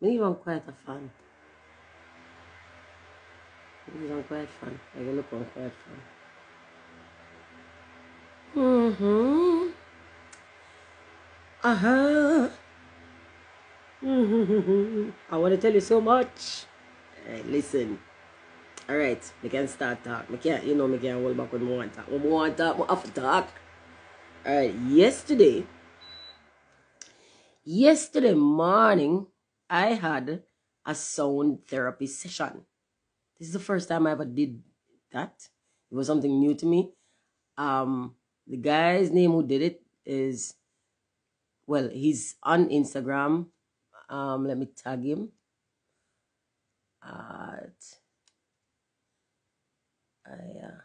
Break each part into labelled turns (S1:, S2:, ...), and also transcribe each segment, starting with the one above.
S1: Me even quite a fan. Me even quite fan. I go look on quite fan. Mm-hmm. Uh-huh. Mm-hmm. I want to tell you so much. Alright, listen. Alright, we can start talk. We can't, you know, we can't hold back when I want talk. When I want talk, I have to talk. Alright, yesterday, yesterday morning, I had a sound therapy session. This is the first time I ever did that. It was something new to me. Um, the guy's name who did it is, well, he's on Instagram. Um, let me tag him. At, I, uh,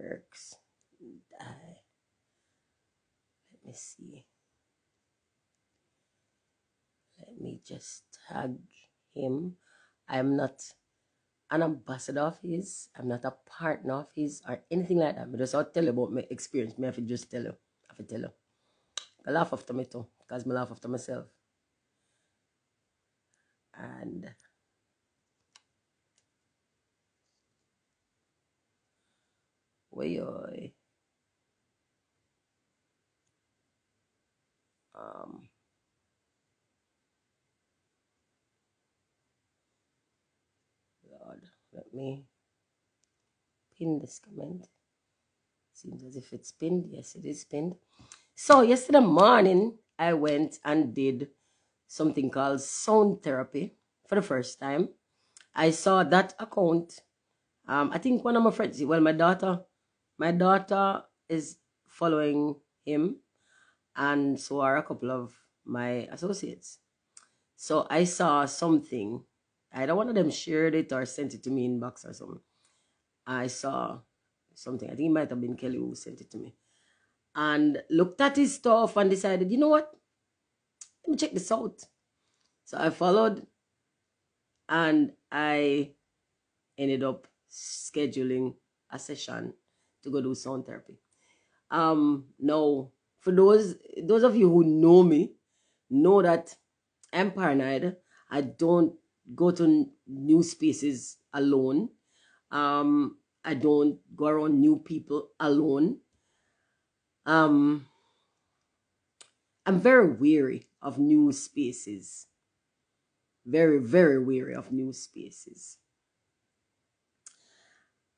S1: Erks. I, let me see. Let me just tag him. I'm not an ambassador of his. I'm not a partner of his or anything like that. But just I'll tell you about my experience. Me have to just tell you. I have tell you. I laugh after me too. Because I laugh after myself. And way um Me pin this comment. Seems as if it's pinned. Yes, it is pinned. So yesterday morning, I went and did something called sound therapy for the first time. I saw that account. Um, I think one of my friends, well, my daughter, my daughter is following him, and so are a couple of my associates. So I saw something. Either one of them shared it or sent it to me in box or something. I saw something. I think it might have been Kelly who sent it to me. And looked at his stuff and decided, you know what? Let me check this out. So I followed and I ended up scheduling a session to go do sound therapy. Um, now, for those those of you who know me, know that I'm paranoid. I don't go to new spaces alone. Um, I don't go around new people alone. Um, I'm very weary of new spaces. Very, very weary of new spaces.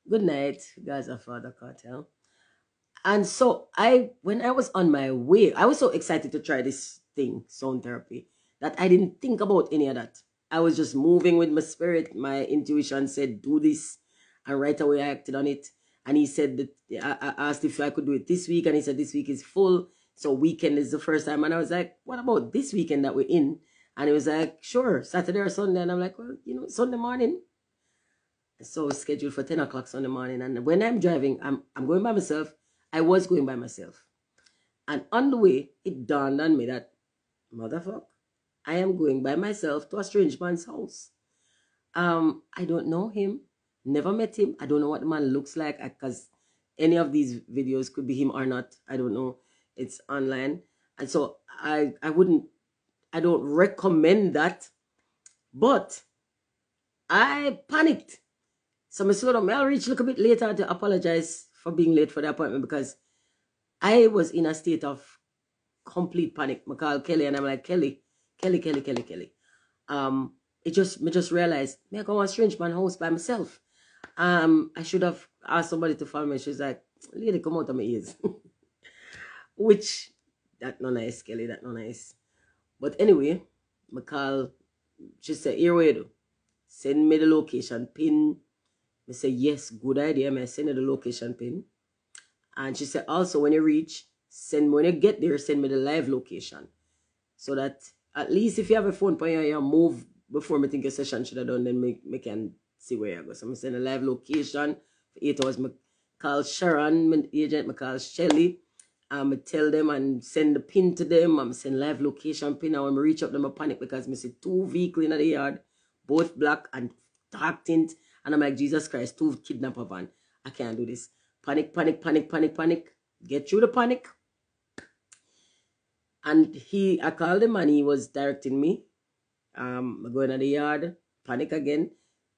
S1: Good night, guys of Father Cartel. And so I, when I was on my way, I was so excited to try this thing, sound therapy, that I didn't think about any of that. I was just moving with my spirit. My intuition said, do this. And right away I acted on it. And he said that I, asked if I could do it this week. And he said this week is full. So weekend is the first time. And I was like, what about this weekend that we're in? And he was like, sure, Saturday or Sunday. And I'm like, well, you know, Sunday morning. So scheduled for 10 o'clock Sunday morning. And when I'm driving, I'm, I'm going by myself. I was going by myself. And on the way, it dawned on me that, motherfucker, I am going by myself to a strange man's house. Um, I don't know him. Never met him. I don't know what the man looks like because any of these videos could be him or not. I don't know. It's online. And so I, I wouldn't, I don't recommend that. But I panicked. So I slowed. I'll reach a little bit later to apologize for being late for the appointment because I was in a state of complete panic. I Kelly and I'm like, Kelly, Kelly, Kelly, Kelly, Kelly. Um, it just me just realized me I go a strange man house by myself. Um, I should have asked somebody to follow me. She's like, lady, come out of my ears. Which that not nice, Kelly, that not nice. But anyway, I call, she said, here we do. Send me the location pin. I say, yes, good idea. I send her the location pin. And she said, also, when you reach, send me, when you get there, send me the live location. So that at least if you have a phone for you, you move before me think your session should have done, then me, me can see where I go. So I'm send a live location for eight hours. I call Sharon, my agent, I call Shelly. Um, I tell them and send the pin to them. I'm send live location pin. And when I reach up them, I panic because I see two vehicles in the yard, both black and dark tint. And I'm like, Jesus Christ, two kidnapper van. I can't do this. Panic, panic, panic, panic, panic. Get through the panic. And he, I called him and he was directing me. Um, I go the yard, panic again.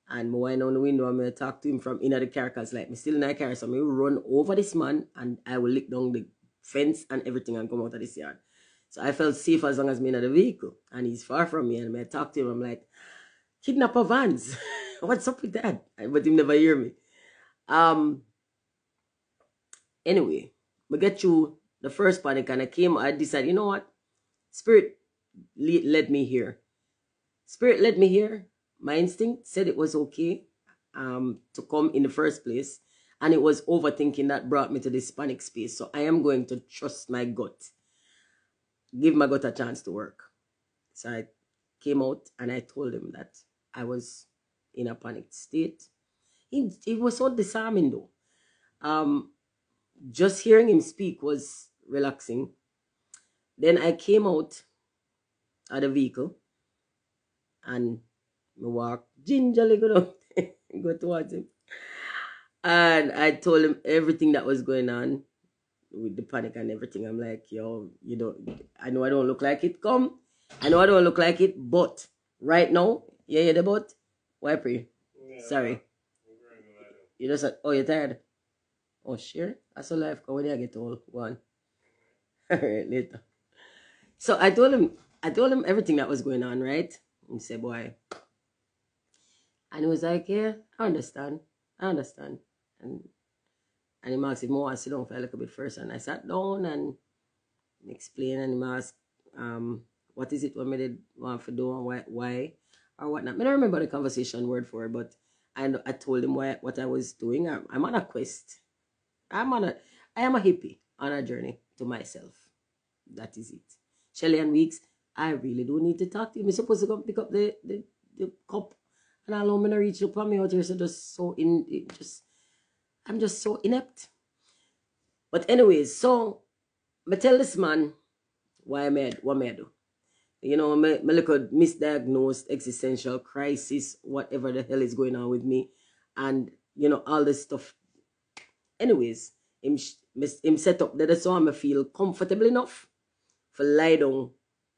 S1: And I went on the window and I talk to him from in the car because like me still in the car. So I run over this man and I will lick down the fence and everything and come out of this yard. So I felt safe as long as me in the vehicle. And he's far from me. And I talk to him, I'm like, kidnapper vans. What's up with that? But he never hear me. Um anyway, we get through the first panic and I came, I decided, you know what? Spirit led me here. Spirit led me here. My instinct said it was okay um, to come in the first place. And it was overthinking that brought me to this panic space. So I am going to trust my gut. Give my gut a chance to work. So I came out and I told him that I was in a panicked state. It, it was so disarming though. Um, just hearing him speak was relaxing. Then I came out of the vehicle and I walked gingerly go down, go towards him. And I told him everything that was going on with the panic and everything. I'm like, yo, you don't, I know I don't look like it. Come. I know I don't look like it, but right now, yeah, yeah, the boat. Why pray? Yeah, Sorry. You just oh, you're tired? Oh, sure. That's a life. When I get old, one. All right, later. So I told him, I told him everything that was going on, right? And he said, boy. And he was like, yeah, I understand. I understand. And and he asked if more I sit down for a little bit first. And I sat down and explained and he asked, um, what is it what me did want to do and why, why or whatnot. I don't remember the conversation word for it, but I, I told him why, what I was doing. I'm, I'm on a quest. I'm on a, I am a hippie on a journey to myself. That is it. Shelly and Weeks, I really do need to talk to you. I'm supposed to come pick up the, the, the cup and allow me to reach up on me out here. So just so in, just, I'm just so inept. But anyways, so I tell this man why I made what I do. You know, my little misdiagnosed existential crisis, whatever the hell is going on with me. And, you know, all this stuff. Anyways, him, him set up that so I feel comfortable enough for lie down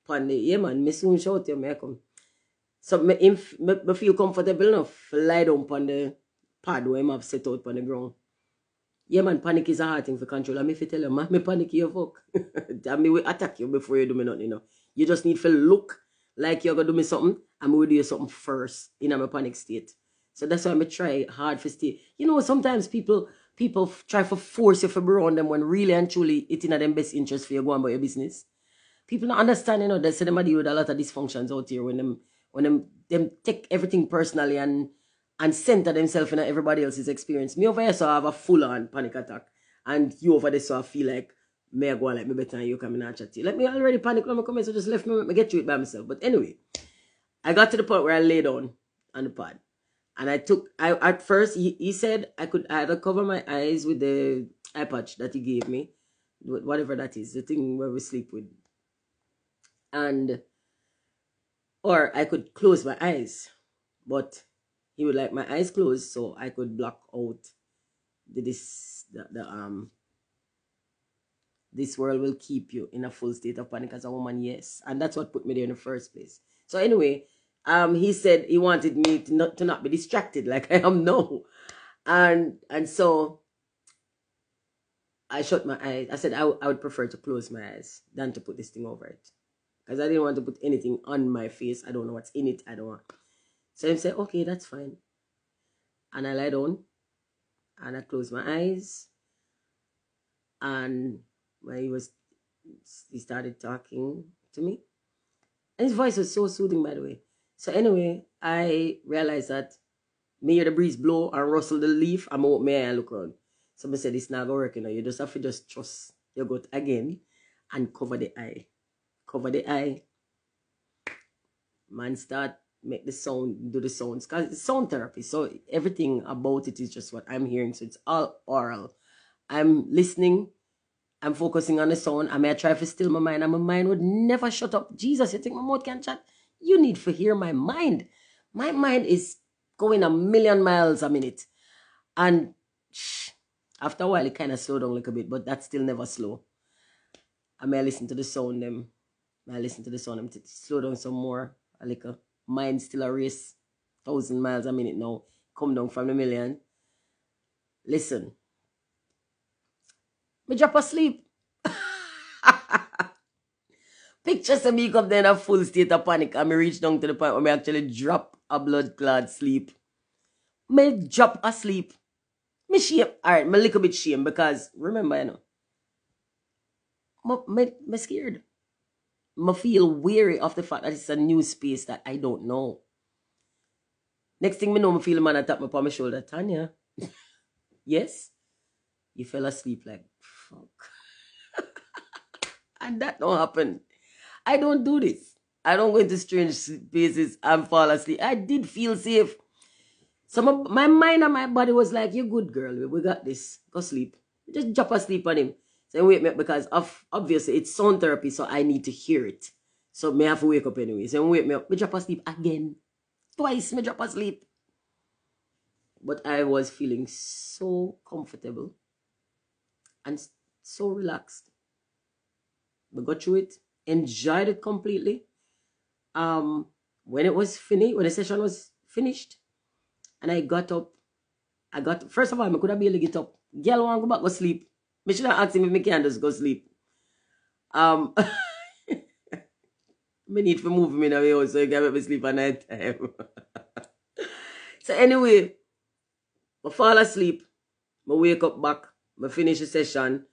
S1: upon the, yeah man, me soon shout you, me come. So me, him, me, me feel comfortable enough for lie down upon the pad where him have set out upon the ground. Yeah man, panic is a hard thing for control. And me you tell you, man, me panic you fuck. and me will attack you before you do me nothing, you know. You just need to look like you're gonna do me something and we will do you something first in a panic state. So that's why I'ma try hard for stay. You know, sometimes people people try to force you to be around them when really and truly it's in their best interest for you go going about your business. People don't understand, you know, that them deal with a lot of dysfunctions out here when them when them them take everything personally and and center themselves in everybody else's experience. Me over here so I have a full on panic attack. And you over there so I feel like me I go like me better than you coming and chat to you. Let me already panic when I come in, so just left me, me get through it by myself. But anyway, I got to the point where I lay down on the pad. And I took I at first he, he said I could either cover my eyes with the eye patch that he gave me, whatever that is, the thing where we sleep with. And or I could close my eyes. But he would like my eyes closed so I could block out the this the, the um this world will keep you in a full state of panic as a woman, yes. And that's what put me there in the first place. So anyway, um, he said he wanted me to not to not be distracted like I am now. And and so I shut my eyes. I said I, I would prefer to close my eyes than to put this thing over it. Because I didn't want to put anything on my face. I don't know what's in it. I don't want. So he said, okay, that's fine. And I lie down and I closed my eyes. And when he was he started talking to me. And his voice was so soothing, by the way. So anyway, I realized that me hear the breeze blow and rustle the leaf, I'm out me and look around. So I said, it's not gonna work, you know. You just have to just trust your gut again and cover the eye. Cover the eye. Man start make the sound, do the sounds. Because it's sound therapy. So everything about it is just what I'm hearing. So it's all oral. I'm listening I'm focusing on the sound. I may try to still my mind, and my mind would never shut up. Jesus, you think my mouth can chat? You need to hear my mind. My mind is going a million miles a minute. And shh, after a while, it kind of slowed down a little bit, but that's still never slow. I may listen to the sound them I listen to the song, I'm slow down some more. A little mind still a race, thousand miles a minute now. Come down from the million. Listen. Me drop asleep. Pictures of me come there in a full state of panic and me reach down to the point where me actually drop a blood clot sleep. Me drop asleep. Me shame. Alright, me little bit shame because remember, you know. Me, me, me scared. Me feel weary of the fact that it's a new space that I don't know. Next thing me know, me feel a man a tap me on my shoulder. Tanya, yes? You fell asleep like, fuck. and that don't happen. I don't do this. I don't go into strange spaces and fall asleep. I did feel safe. Some of my mind and my body was like, "You good girl, we got this. Go sleep. Just drop asleep on him." So me up because of obviously it's sound therapy, so I need to hear it. So me have to wake up anyway. So wake me up, me drop asleep again. Twice me drop asleep. But I was feeling so comfortable and so relaxed. We got through it, enjoyed it completely. Um, when it was finished, when the session was finished, and I got up, I got first of all, I could have barely get up. Girl want to go back go sleep. Me should have asked him if me can just go sleep. Um, me need to move me in a way so you can make me sleep at night time. so anyway, I fall asleep. I wake up back. I finish the session.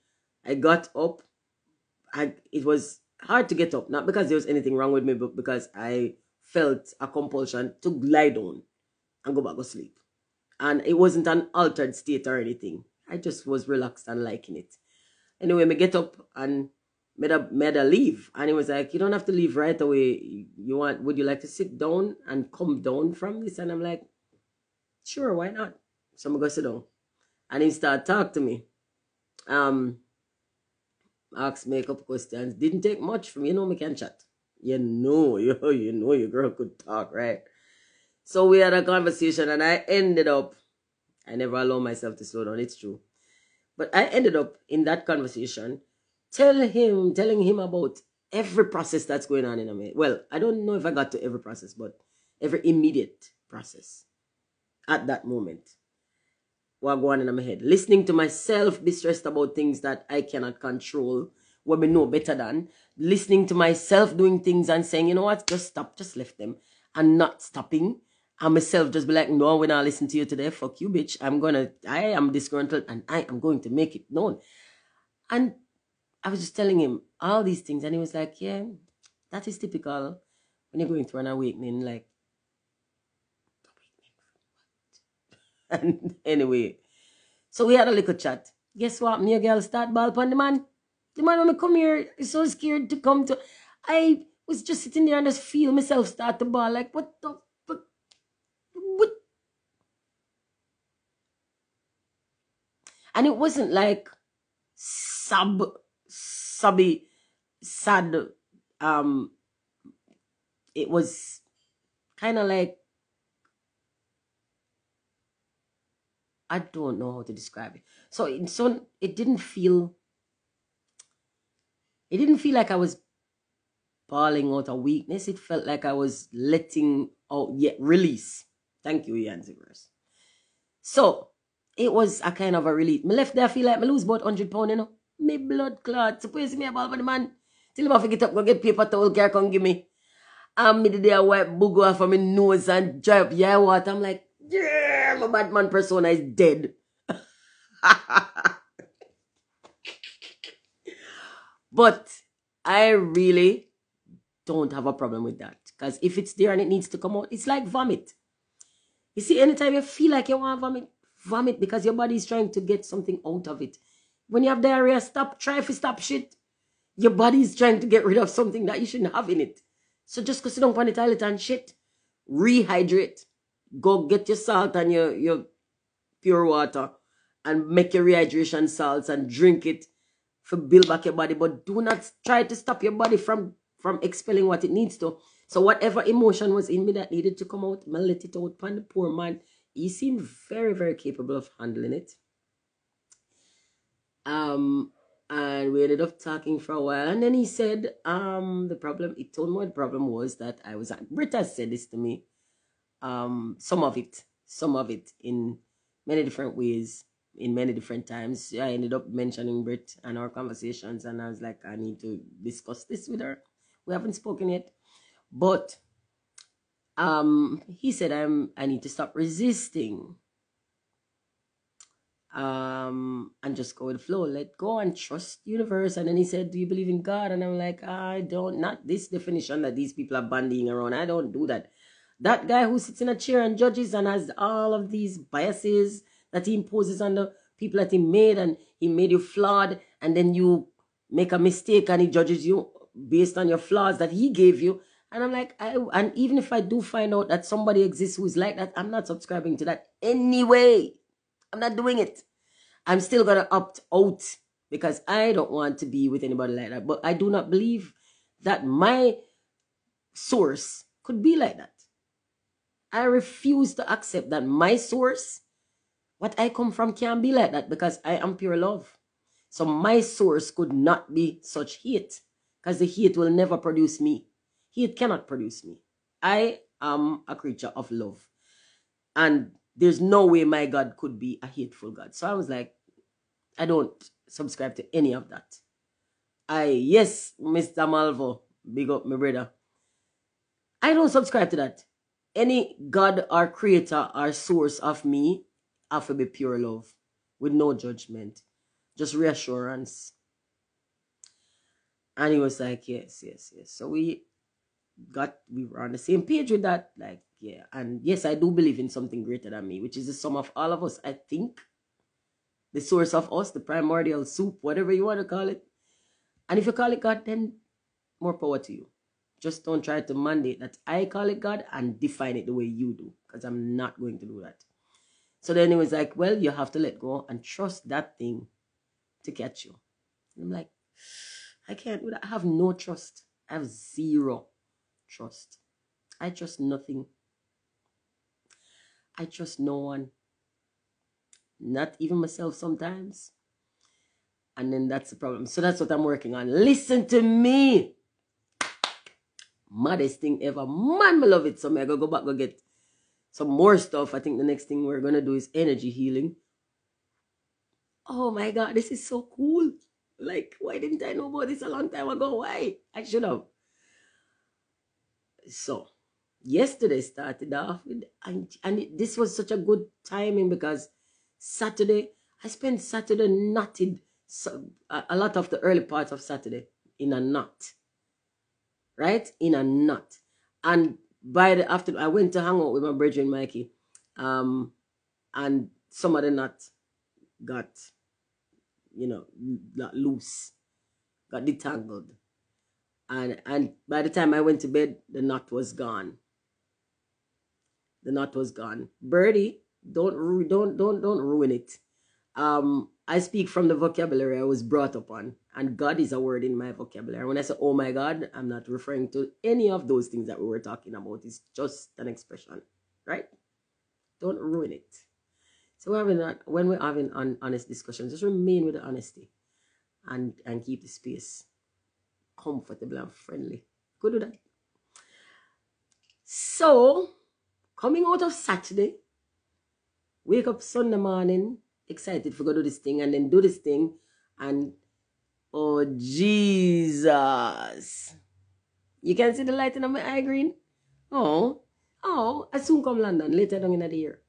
S1: I got up. I, it was hard to get up. Not because there was anything wrong with me, but because I felt a compulsion to lie down and go back to sleep. And it wasn't an altered state or anything. I just was relaxed and liking it. Anyway, me get up and made a made a leave. And he was like, You don't have to leave right away. You want would you like to sit down and come down from this? And I'm like, Sure, why not? So I'm go sit down. And he started talk to me. Um ask makeup questions. Didn't take much from you know me can chat. You know, you, you know your girl could talk, right? So we had a conversation and I ended up, I never allow myself to slow down, it's true. But I ended up in that conversation telling him, telling him about every process that's going on in me. Well, I don't know if I got to every process, but every immediate process at that moment. What going on in my head. Listening to myself be stressed about things that I cannot control, what we know better than. Listening to myself doing things and saying, you know what, just stop, just left them. And not stopping and myself just be like, no, when I listen to you today, fuck you, bitch. I'm gonna, I am disgruntled and I am going to make it known. And I was just telling him all these things, and he was like, yeah, that is typical when you're going through an awakening, like, and anyway, so we had a little chat. Guess what? Me a girl start ball upon the man. The man when I come here is so scared to come to. I was just sitting there and just feel myself start to ball. Like, what the fuck? What? And it wasn't like sub subby sad um it was kind of like I don't know how to describe it. So it so it didn't feel it didn't feel like I was bawling out a weakness. It felt like I was letting out yet yeah, release. Thank you, Ian Zivers. So it was a kind of a relief. Me left there feel like me lose about 100 pounds, you know. Me blood clot. Suppose me a ball for the man. Till have get up, go get paper towel, care come give me. And me the day I wipe booger off of my nose and dry up yeah water. I'm like, yeah, my bad man persona is dead. but I really don't have a problem with that. Because if it's there and it needs to come out, it's like vomit. You see, anytime you feel like you want to vomit, vomit because your body is trying to get something out of it. When you have diarrhea, stop, try to stop shit. Your body is trying to get rid of something that you shouldn't have in it. So just go sit down on the toilet and shit. Rehydrate. Go get your salt and your, your pure water and make your rehydration salts and drink it for build back your body. But do not try to stop your body from, from expelling what it needs to. So whatever emotion was in me that needed to come out, I let it out upon the poor man He seemed very, very capable of handling it. Um, and we ended up talking for a while. And then he said, um, the problem, he told me the problem was that I was at, Britta said this to me, um, some of it, some of it in many different ways, in many different times. I ended up mentioning Brit and our conversations, and I was like, I need to discuss this with her. We haven't spoken yet, but um, he said, I'm, I need to stop resisting um, and just go with the flow. Let go and trust universe. And then he said, Do you believe in God? And I'm like, I don't, not this definition that these people are bandying around. I don't do that. That guy who sits in a chair and judges and has all of these biases that he imposes on the people that he made and he made you flawed and then you make a mistake and he judges you based on your flaws that he gave you. And I'm like, I, and even if I do find out that somebody exists who's like that, I'm not subscribing to that anyway. I'm not doing it. I'm still going to opt out because I don't want to be with anybody like that. But I do not believe that my source could be like that. I refuse to accept that my source, what I come from, can't be like that because I am pure love. So my source could not be such hate because the hate will never produce me. Hate cannot produce me. I am a creature of love. And there's no way my God could be a hateful God. So I was like, I don't subscribe to any of that. I, yes, Mr. Malvo, big up my brother. I don't subscribe to that. Any God or creator or source of me have to be pure love with no judgment, just reassurance. And he was like, yes, yes, yes. So we got, we were on the same page with that. Like, yeah. And yes, I do believe in something greater than me, which is the sum of all of us. I think the source of us, the primordial soup, whatever you want to call it. And if you call it God, then more power to you. Just don't try to mandate that I call it God and define it the way you do, because I'm not going to do that. So then it was like, well, you have to let go and trust that thing to catch you. And I'm like, I can't do that. I have no trust. I have zero trust. I trust nothing. I trust no one. Not even myself sometimes. And then that's the problem. So that's what I'm working on. Listen to me. Maddest thing ever. Man, I love it. So I'm going to go back go get some more stuff. I think the next thing we're to do is energy healing. Oh my God, this is so cool. Like, why didn't I know about this a long time ago? Why? I should have. So, yesterday started off with, and, and it, this was such a good timing because Saturday, I spent Saturday knotted so, a, a lot of the early parts of Saturday in a knot. Right? In a knot. And by the afternoon, I went to hang out with my brother and Mikey. Um, and some of the knot got, you know, got loose, got detangled. And and by the time I went to bed, the knot was gone. The knot was gone. Birdie, don't don't don't don't ruin it. Um, I speak from the vocabulary I was brought up on, and God is a word in my vocabulary. When I say "Oh my God," I'm not referring to any of those things that we were talking about. It's just an expression, right? Don't ruin it. So when we're having an honest discussion, just remain with the honesty, and and keep the space comfortable and friendly. Could do that. So, coming out of Saturday, wake up Sunday morning, excited for go do this thing, and then do this thing, and oh Jesus. You can see the light in my eye green? Oh, oh, I soon come London later down in the year.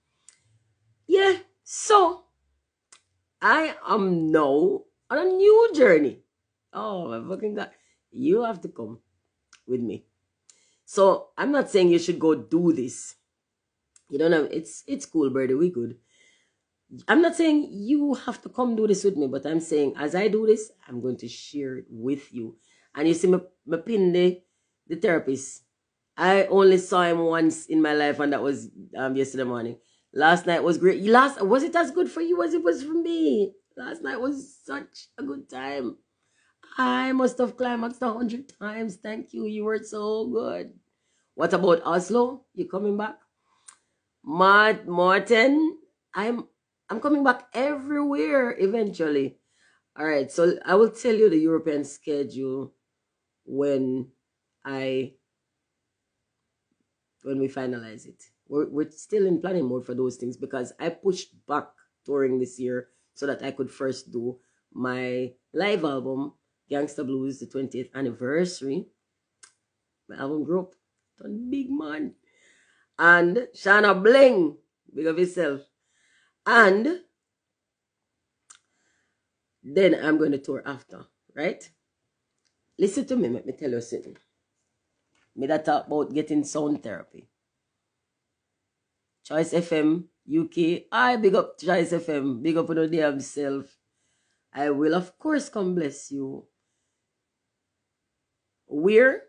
S1: Yeah, so I am now on a new journey. Oh my fucking God. You have to come with me. So I'm not saying you should go do this. You don't know. It's it's cool, birdie. We good. I'm not saying you have to come do this with me, but I'm saying as I do this, I'm going to share it with you. And you see, my, my pin the, the therapist. I only saw him once in my life, and that was um yesterday morning. Last night was great. Last was it as good for you as it was for me? Last night was such a good time. I must have climaxed a hundred times. Thank you. You were so good. What about Oslo? You coming back? Mart Martin, I'm I'm coming back everywhere eventually. All right, so I will tell you the European schedule when I when we finalize it. We're, we're still in planning mode for those things because I pushed back touring this year so that I could first do my live album, Gangsta Blues, the 20th anniversary. My album group, done big man. And Shana Bling, big of yourself. And then I'm going to tour after, right? Listen to me, let me tell you something. Me that talk about getting sound therapy. Choice FM, UK. I big up Choice FM. Big up on the day himself. I will of course come bless you. Where?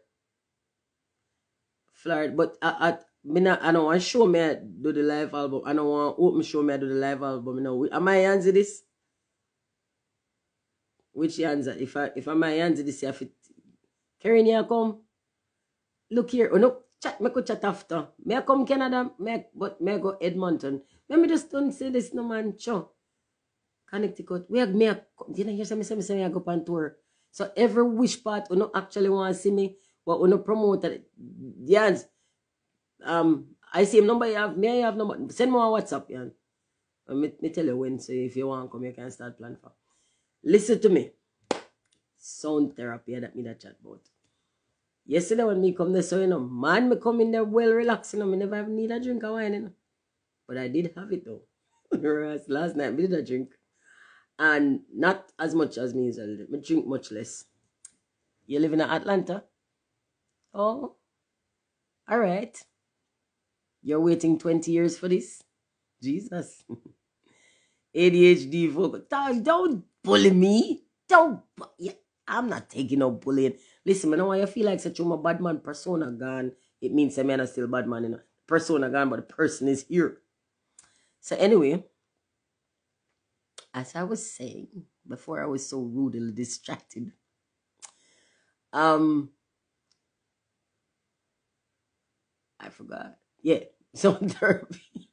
S1: Florida. But I, me not, I don't want show me I do the live album. I don't want open show me I do the live album. You know, am I answer this? Which answer? If I if I'm my answer this, if it Karen, you come. Look here. Oh no, chat me could chat after. May I come Canada? May I, but may I go Edmonton? Let me just don't say this no man. Sure. Connecticut. We have me. You know, hear some say me say I go on tour. So every wish part, oh, you know, actually want to see me, but oh, you know, promote it. Yes. Um, I see him number you have. Me I have number. Send me on WhatsApp, yeah. Me, me tell you when. So if you want to come, you can start plan for. Listen to me. Sound therapy that me that chat about. Yesterday when me come there, so you know, man, me come in there well relaxed, you know, me never have need a drink of wine, you know. But I did have it though. Last night me did a drink. And not as much as me usually. Me drink much less. You live in Atlanta? Oh. Alright. You're waiting 20 years for this? Jesus. ADHD focus. Don't bully me. Don't. Yeah, I'm not taking no bullying. Listen, man, why you feel like such a bad man persona gone, it means a man is still bad man, you know. Persona gone, but the person is here. So anyway, as I was saying before I was so rudely distracted, um, I forgot. Yeah, so therapy.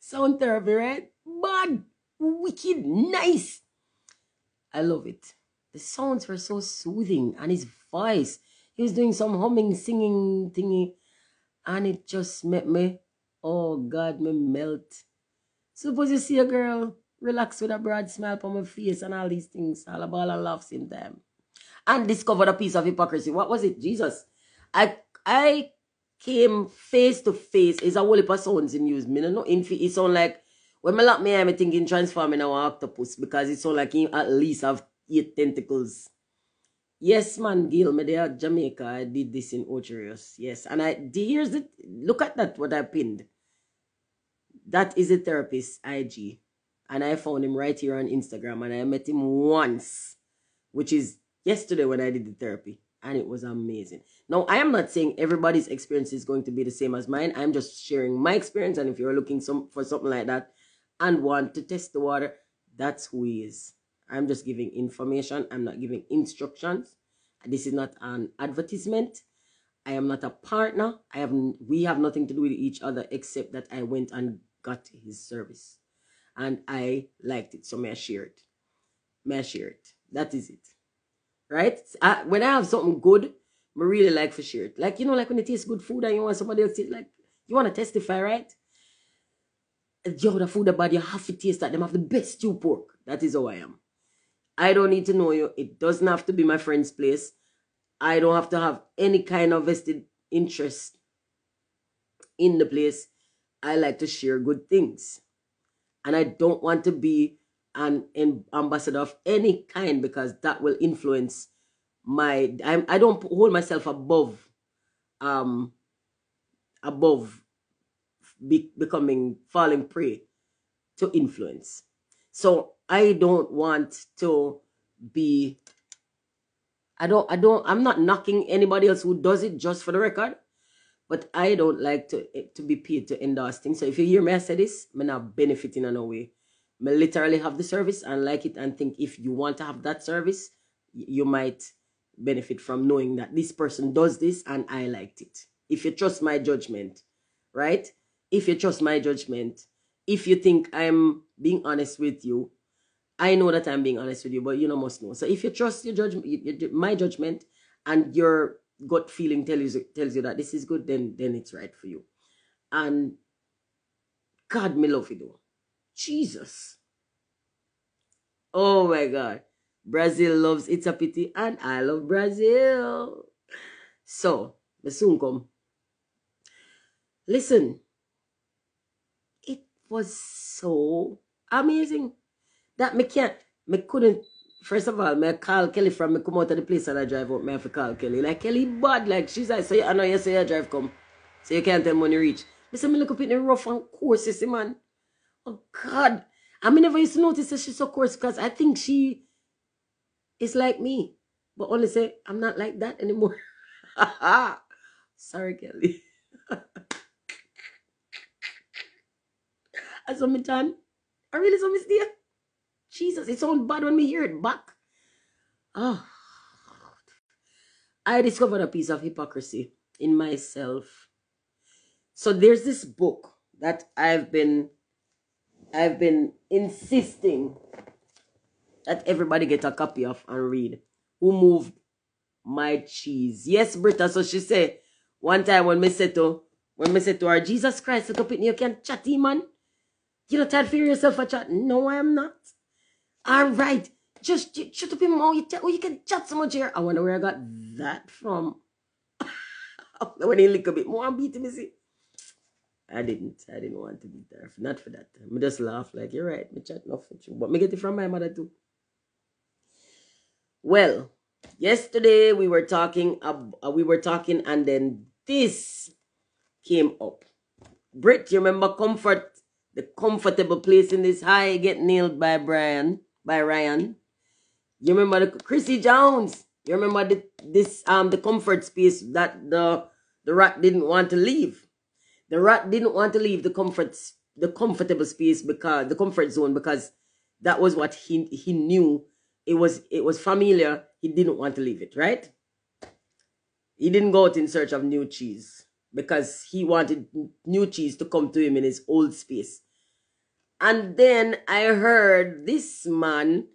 S1: Sound therapy, right? Bad, wicked, nice. I love it. The sounds were so soothing, and his voice. He was doing some humming, singing thingy, and it just made me, oh God, me melt. Suppose you see a girl relax with a broad smile on my face and all these things, all about and laughs in them, and discovered a piece of hypocrisy. What was it, Jesus? I I came face to face is a whole heap of sounds in use. Me no know it sound like when me lock me I'm thinking transforming our octopus because it sound like he at least have eight tentacles. Yes, man, Gil, me there Jamaica. I did this in Ocho Rios. Yes. And I here's it. Look at that, what I pinned. That is a therapist, IG. And I found him right here on Instagram. And I met him once, which is yesterday when I did the therapy and it was amazing. Now, I am not saying everybody's experience is going to be the same as mine. I'm just sharing my experience. And if you're looking some, for something like that and want to test the water, that's who he is. I'm just giving information. I'm not giving instructions. This is not an advertisement. I am not a partner. I have we have nothing to do with each other except that I went and got his service. And I liked it. So may I share it. May I share it. That is it right? I, when I have something good, I really like for share it. Like, you know, like when it tastes good food and you want somebody else to, like, you want to testify, right? Yo, the food about you have to taste that. Them have the best stew pork. That is how I am. I don't need to know you. It doesn't have to be my friend's place. I don't have to have any kind of vested interest in the place. I like to share good things. And I don't want to be an, ambassador of any kind because that will influence my I, I don't hold myself above um above be, becoming falling prey to influence. So i don't want to be i don't i don't i'm not knocking anybody else who does it just for the record but i don't like to to be paid to endorse things. So if you hear me i say this i'm not benefiting in a way literally have the service and like it and think if you want to have that service, you might benefit from knowing that this person does this and I liked it. If you trust my judgment, right? If you trust my judgment, if you think I'm being honest with you, I know that I'm being honest with you, but you know must know. So if you trust your judgment, my judgment, and your gut feeling tells you tells you that this is good, then then it's right for you. And God, me love you though. Jesus. Oh my God. Brazil loves It's a Pity, and I love Brazil. So, me soon come. Listen, it was so amazing that me can't, me couldn't, first of all, me call Kelly from me come out of the place and I drive up, me have to call Kelly. Like, Kelly bad, like, she's like, so you, I know you say you drive come, so you can't tell me when you reach. Me me look up in the rough and course, you see, man. Oh, God. I mean, never used to notice that she's so coarse because I think she is like me. But say, I'm not like that anymore. Sorry, Kelly. I saw me done. I really saw me steer. Jesus, it sounds bad when we hear it back. Oh. I discovered a piece of hypocrisy in myself. So there's this book that I've been I've been insisting that everybody get a copy of and read. Who moved my cheese? Yes, Britta. So she said one time when me said to when me said to her, Jesus Christ, look up it you can chat eh, man. You not tired for yourself a chat? No, I am not. All right. Just shut up your mouth. You, oh, you can chat so much here. I wonder where I got that from. when he look a bit more, I'm beating me, see. I didn't. I didn't want to be there. Not for that. I just laugh like, you're right. Me chat enough with you. But me get it from my mother too. Well, yesterday we were talking, uh, we were talking and then this came up. Brit, you remember comfort the comfortable place in this high get nailed by Brian, by Ryan. You remember the Chrissy Jones. You remember the, this um the comfort space that the the rat didn't want to leave. The rat didn't want to leave the comfort the comfortable space because the comfort zone because that was what he he knew it was it was familiar. He didn't want to leave it, right? He didn't go out in search of new cheese because he wanted new cheese to come to him in his old space. And then I heard this man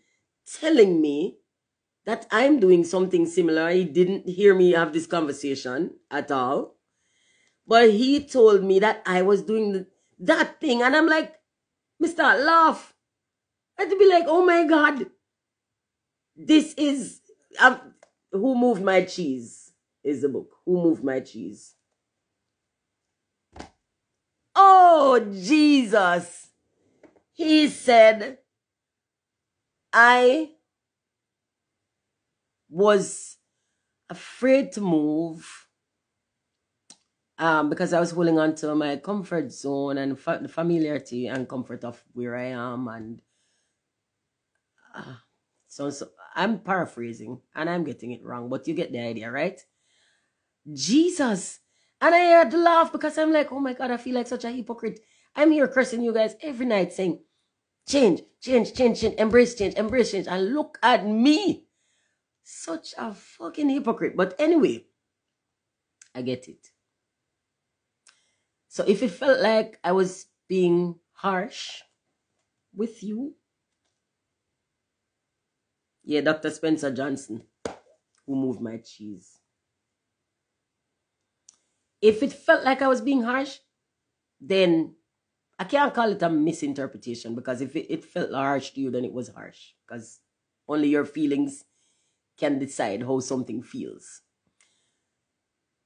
S1: telling me that I'm doing something similar. He didn't hear me have this conversation at all. But he told me that I was doing that thing. And I'm like, Mr. Laugh. I had to be like, oh my God. This is, um, Who Moved My Cheese is the book. Who Moved My Cheese. Oh, Jesus. He said, I was afraid to move um, because I was holding on to my comfort zone and fa- the familiarity and comfort of where I am. And uh, so, so I'm paraphrasing and I'm getting it wrong, but you get the idea, right? Jesus. And I had to laugh because I'm like, oh my God, I feel like such a hypocrite. I'm here cursing you guys every night saying, change, change, change, change, embrace change, embrace change. And look at me. Such a fucking hypocrite. But anyway, I get it. So if it felt like I was being harsh with you, yeah, Dr. Spencer Johnson, who moved my cheese. If it felt like I was being harsh, then I can't call it a misinterpretation because if it, it felt harsh to you, then it was harsh because only your feelings can decide how something feels.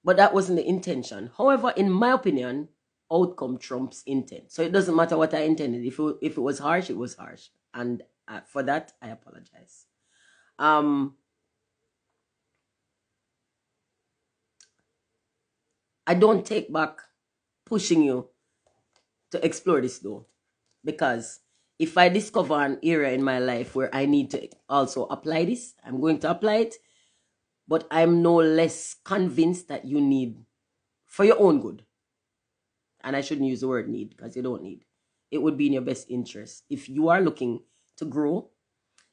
S1: But that wasn't the intention. However, in my opinion, outcome trumps intent. So it doesn't matter what I intended. If it, if it was harsh, it was harsh. And uh, for that, I apologize. Um, I don't take back pushing you to explore this though. Because if I discover an area in my life where I need to also apply this, I'm going to apply it. But I'm no less convinced that you need for your own good. And I shouldn't use the word need because you don't need. It would be in your best interest. If you are looking to grow,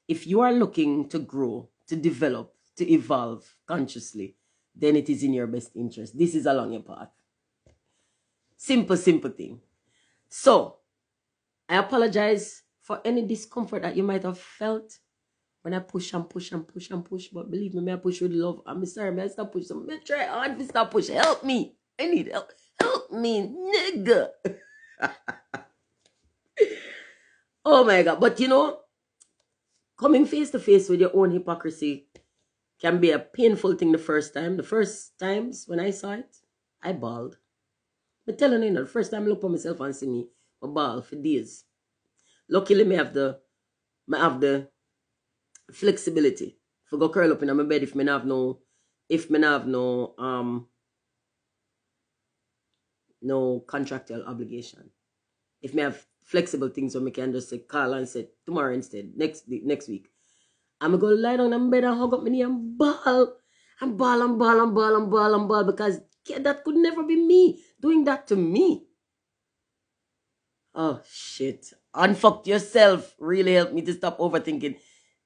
S1: if you are looking to grow, to develop, to evolve consciously, then it is in your best interest. This is along your path. Simple, simple thing. So, I apologize for any discomfort that you might have felt when I push and push and push and push. But believe me, me I push with love. I'm sorry, man. I stop push. So me try hard to stop push. Help me. I need help. Help me, nigga. oh my god. But you know, coming face to face with your own hypocrisy can be a painful thing the first time. The first times when I saw it, I bawled. But telling you, know, the first time I look at myself and see me, I bawl for days. Luckily, me have the, me have the flexibility for go curl up in my bed if me have no, if me have no, um, no contractual obligation. If me have flexible things where me can just say call and say tomorrow instead, next next week. I'm gonna go lie down in bed and hug up my knee and bawl. And bawl and bawl and bawl and bawl and bawl because that could never be me doing that to me. Oh shit. Unfuck yourself really helped me to stop overthinking.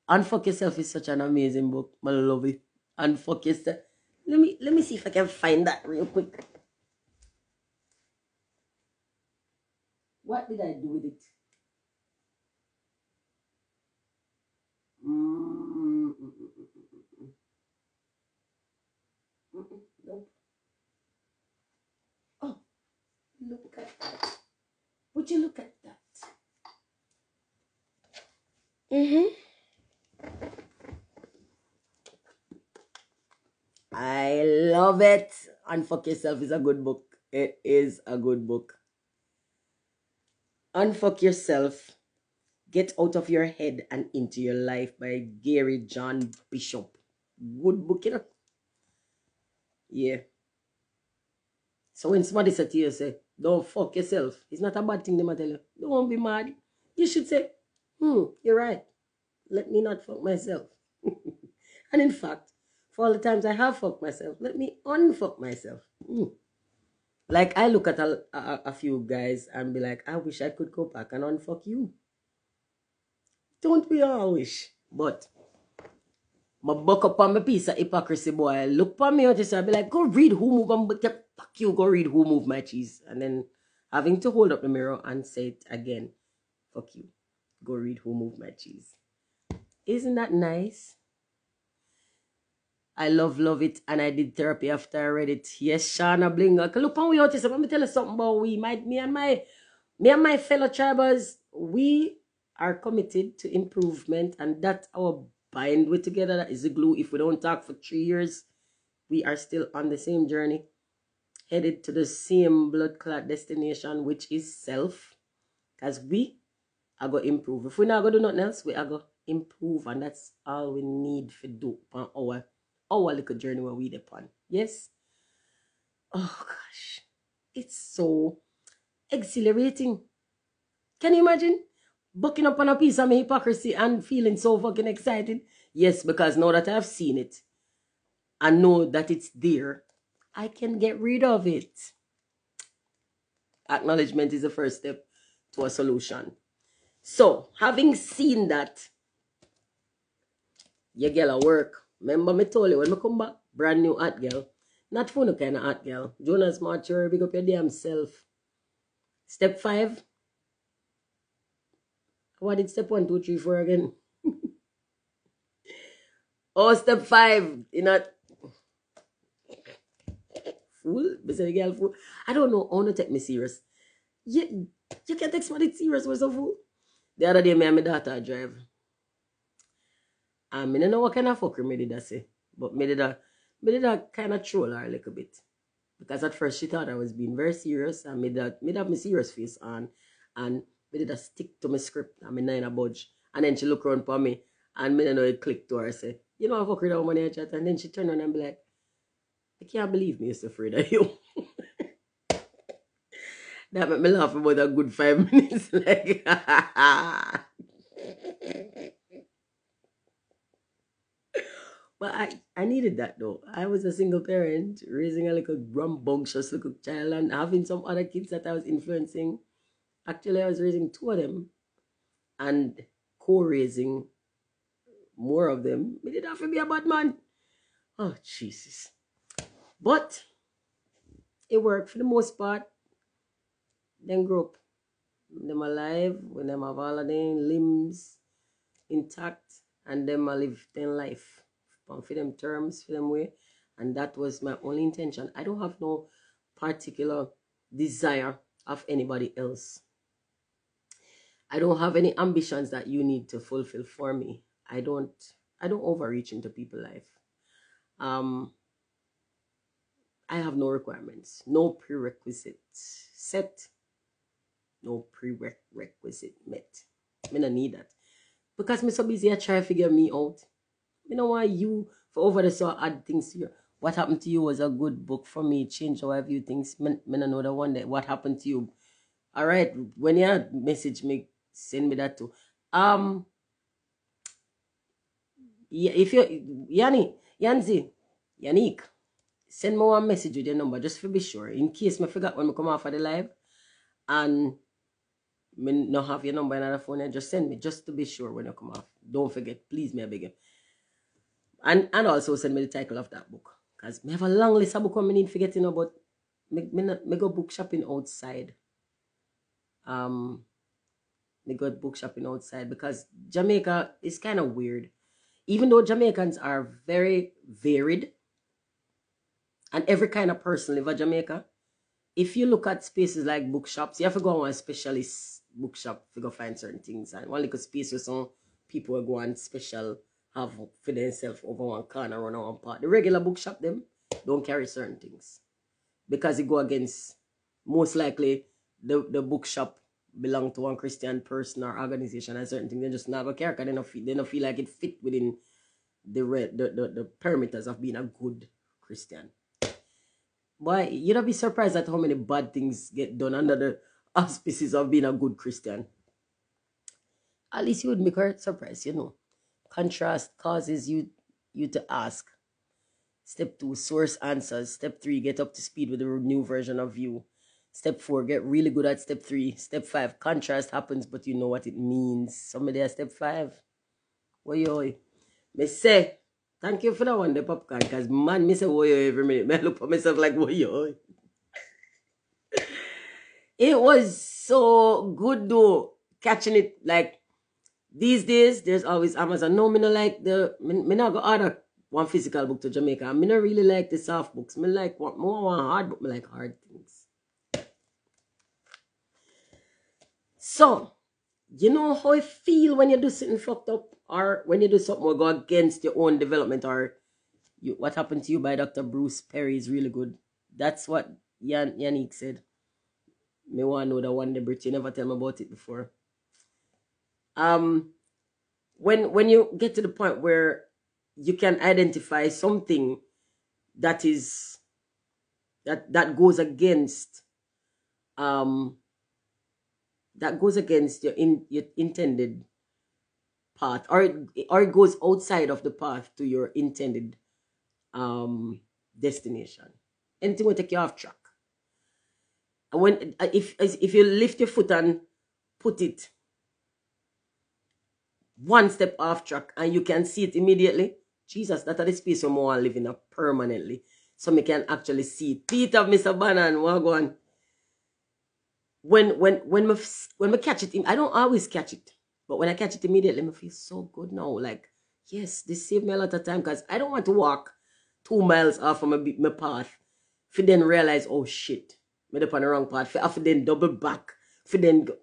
S1: Unfuck yourself is such an amazing book. I love it. Unfuck yourself. Let me let me see if I can find that real quick. What did I do with it? Mm, mm, mm, nope. Oh, look at that. Would you look at that? Mm-hmm. I love it. Unfuck Yourself is a good book. It is a good book. Unfuck Yourself, Get Out of Your Head and Into Your Life by Gary John Bishop. Good book, you know? Yeah. So when somebody said to you, say, don't fuck yourself, it's not a bad thing, them tell you. Don't be mad. You should say, hmm, you're right. Let me not fuck myself. and in fact, for all the times I have fucked myself, let me unfuck myself. Hmm. Like I look at a, a, a few guys and be like, I wish I could go back and unfuck you. Don't we all wish? But my buck up on my piece of hypocrisy, boy. Look for me, and just I be like, go read who move and fuck you, go read who move my cheese. And then having to hold up the mirror and say it again. Fuck you. Go read who moved my cheese. Isn't that nice? I love, love it. And I did therapy after I read it. Yes, Shana Blinger. Look on we out Let me tell you something about we. My, me and my me and my fellow tribers, we are committed to improvement and that our bind with together that is the glue. If we don't talk for three years, we are still on the same journey, headed to the same blood clot destination, which is self. Because we are going to improve. If we're not going to do nothing else, we are going to improve. And that's all we need for do on our our little journey where we upon. Yes? Oh gosh. It's so exhilarating. Can you imagine? Bucking up on a piece of my hypocrisy and feeling so fucking excited. Yes, because now that I've seen it and know that it's there, I can get rid of it. Acknowledgement is the first step to a solution. So, having seen that, you get a work Remember me told you when me come back, brand new hot girl. Not for no kind of hot girl. Jonas Marcher, big up your damn self. Step five. What did step one, two, three, four again? oh, step five. You know. Fool? Me girl fool. I don't know. I to take me serious. You, you can't take somebody serious with so fool. The other day, me and my daughter drive. And I don't know what kind of fucker me did I say. But me did a, me did a kind of troll her a little bit. Because at first she thought I was being very serious and me that me have my serious face on and me did a stick to my script and me nine a budge. And then she look around for me and me don't know it clicked to her say, you know I fuck with that woman here chat and then she turned on and be like, I can't believe me is afraid of you. that made me laugh about a good five minutes. like But I, I needed that though. I was a single parent, raising a little rambunctious little child and having some other kids that I was influencing. Actually, I was raising two of them and co-raising more of them. We didn't have to be a bad man. Oh, Jesus. But it worked for the most part. Then grew up. them alive, when them have all of their limbs intact, and them a live their life on for them terms, for them way. And that was my only intention. I don't have no particular desire of anybody else. I don't have any ambitions that you need to fulfill for me. I don't I don't overreach into people's life. Um I have no requirements, no prerequisites set, no prerequisite met. I don't need that. Because I'm so busy I try to figure me out. You know why you for over the so add things to you. What happened to you was a good book for me, change how I view things. Me, me know the one that what happened to you. All right, when you message me, send me that too. Um, yeah, if you Yanni, Yanzi, Yannick, send me one message with your number just to be sure. In case me forgot when I come off of the live and me not have your number in the phone, just send me just to be sure when you come off. Don't forget, please, me I beg you. And and also send me the title of that book. Because me have a long list of book I need to get you know, but me, me, me go book shopping outside. Um me go book shopping outside because Jamaica is kind of weird. Even though Jamaicans are very varied and every kind of person live in Jamaica, if you look at spaces like bookshops, you have to go on a specialist bookshop to go find certain things. And one little space where some people will go on special have for themselves over one corner or one part. The regular bookshop them don't carry certain things. Because it go against most likely the, the bookshop belong to one Christian person or organization and certain things they just not go care because they don't feel they don't feel like it fit within the, the, the, the perimeters of being a good Christian. Boy, you don't be surprised at how many bad things get done under the auspices of being a good Christian. At least you would make her surprised, you know. Contrast causes you you to ask. Step two, source answers. Step three, get up to speed with the new version of you. Step four, get really good at step three. Step five, contrast happens, but you know what it means. Somebody at step five. What yo? Me say, thank you for that one, the popcorn, because man, me say, what yo every minute. Me look for myself like, what yo? it was so good though, catching it like these days, there's always Amazon. No, me not like the, me, me not go order one physical book to Jamaica. I me not really like the soft books. Me like more one hard book. Me like hard things. So, you know how I feel when you do something fucked up or when you do something or go against your own development or you, what happened to you by Dr. Bruce Perry is really good. That's what Yan, Yannick said. Me want to know the one. You never tell me about it before. Um, when when you get to the point where you can identify something that is that that goes against um that goes against your in your intended path or or it goes outside of the path to your intended um destination. Anything will take you off track. When if if you lift your foot and put it one step off track and you can see it immediately jesus that is the space where more living up permanently so me can actually see peter mr bannon on when when when me when me catch it, I don't always catch it, but when I catch it immediately, me feel so good now. Like yes, this saved me a lot of time because I don't want to walk two miles off of my, my path, for then realize oh shit, me up on the wrong path. For then double back, If for then go.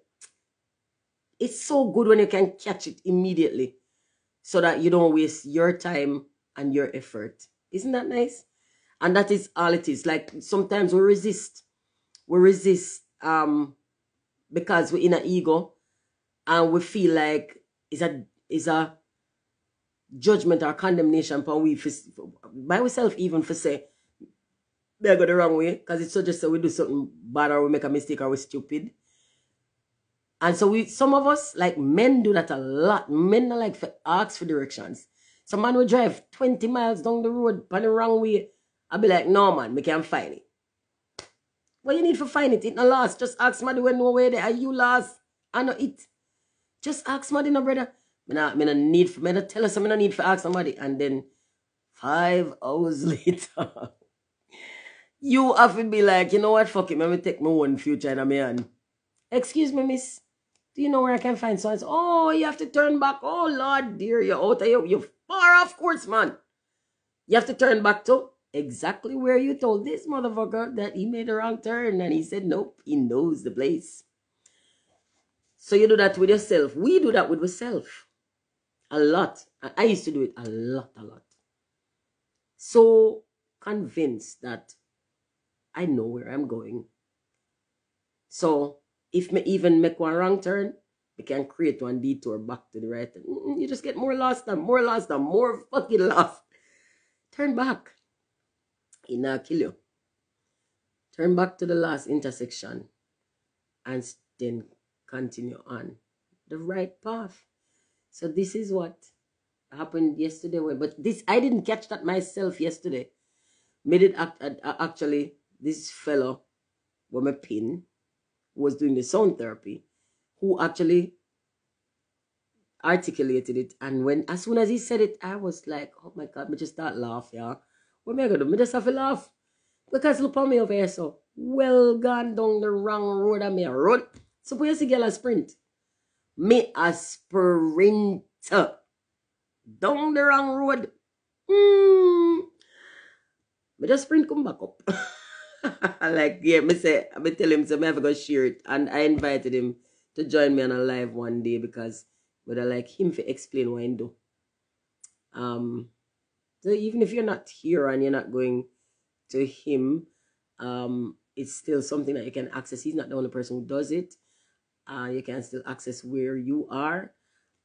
S1: It's so good when you can catch it immediately, so that you don't waste your time and your effort. Isn't that nice? And that is all it is. Like sometimes we resist, we resist um because we're in an ego and we feel like it's a is a judgment or condemnation upon we for, by ourselves even for say they go the wrong way because it's just that we do something bad or we make a mistake or we're stupid. And so we some of us like men do that a lot. Men are like ask for directions. Some man will drive 20 miles down the road on the wrong way. I'll be like, no man, we can't find it. What you need for find it? It no lost. Just ask somebody when no way there. Are you lost? I know it. Just ask somebody, no brother. Me not, me not need for, me not tell us, me not need for ask somebody. And then five hours later, you have to be like, you know what, fuck it, let me take my one future in my hand. Excuse me, miss. Do you know where I can find so Oh, you have to turn back. Oh, Lord dear, you're out you. You're far off course, man. You have to turn back to exactly where you told this motherfucker that he made a wrong turn. And he said, nope, he knows the place. So you do that with yourself. We do that with ourselves. A lot. I used to do it a lot, a lot. So convinced that I know where I'm going. So if me even make one wrong turn, we can create one detour back to the right. You just get more lost and more lost and more fucking lost. Turn back. It not kill you. Turn back to the last intersection and then continue on the right path. So this is what happened yesterday. But this, I didn't catch that myself yesterday. Made it act, actually, this fellow, with my pin, was doing the sound therapy, who actually articulated it. And when, as soon as he said it, I was like, oh my God, me just start laugh, yeah. What am I gonna do? Me just have to laugh. Because look on me over here, so well gone down the wrong road and me run. So where's the girl a sprint? Me a sprint down the wrong road. Hmm. Me just sprint come back up. like, yeah, me say, I tell him, so I have to go share it. And I invited him to join me on a live one day because but I like him to explain why do. Um, so even if you're not here and you're not going to him, um, it's still something that you can access. He's not the only person who does it. Uh, you can still access where you are.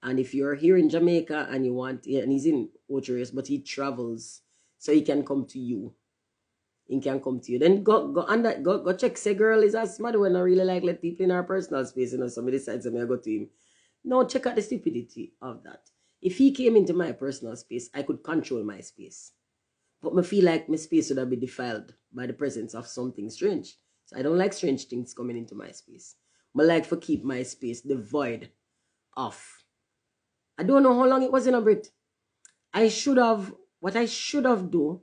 S1: And if you're here in Jamaica and you want, yeah, and he's in Ocho but he travels, so he can come to you. He can come to you. Then go go under go go check. Say girl is a smart when I really like let people in our personal space. You know, somebody decides I go to him. No, check out the stupidity of that. If he came into my personal space, I could control my space. But me feel like my space would have been defiled by the presence of something strange. So I don't like strange things coming into my space. I like for keep my space devoid of. I don't know how long it was in a bit. I should have what I should have do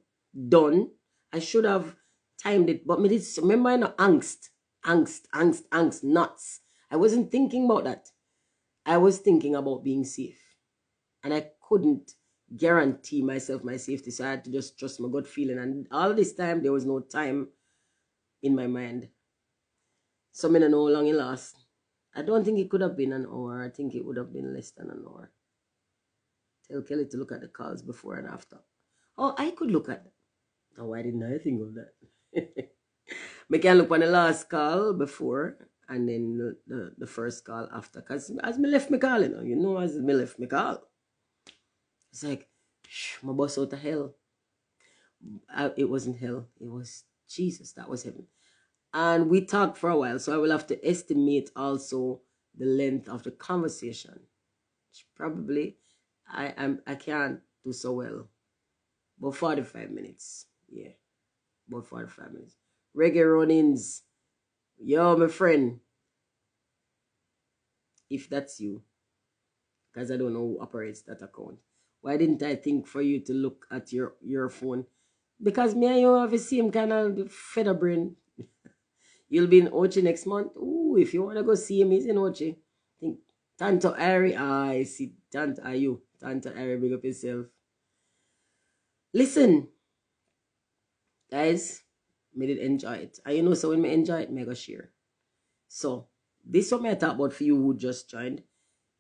S1: done. I should have timed it, but did remember I know angst, angst, angst, angst, nuts. I wasn't thinking about that. I was thinking about being safe. And I couldn't guarantee myself my safety. So I had to just trust my gut feeling. And all this time, there was no time in my mind. So I don't know how long it lost. I don't think it could have been an hour. I think it would have been less than an hour. Tell Kelly to look at the calls before and after. Oh, I could look at. Oh, why didn't I think of that? I can look on the last call before and then the, the, the first call after. Because as me left me call, you know, you know as me left me call. It's like, shh, my boss out of hell. I, it wasn't hell. It was Jesus. That was heaven. And we talked for a while, so I will have to estimate also the length of the conversation. Probably, I am I can't do so well. But 45 minutes. Yeah. About 45 minutes. Reggae run-ins Yo, my friend. If that's you, because I don't know who operates that account. Why didn't I think for you to look at your, your phone? Because me and you have the same kind of feather brain. You'll be in Ochi next month. Ooh, if you want to go see him, he's in Ochi. think Tanto Ari, I see. Tanto, are you? Tanto Ari, big up yourself. Listen, guys, me did enjoy it. And you know, so when me enjoy it, me go share. So, this what I talk about for you who just joined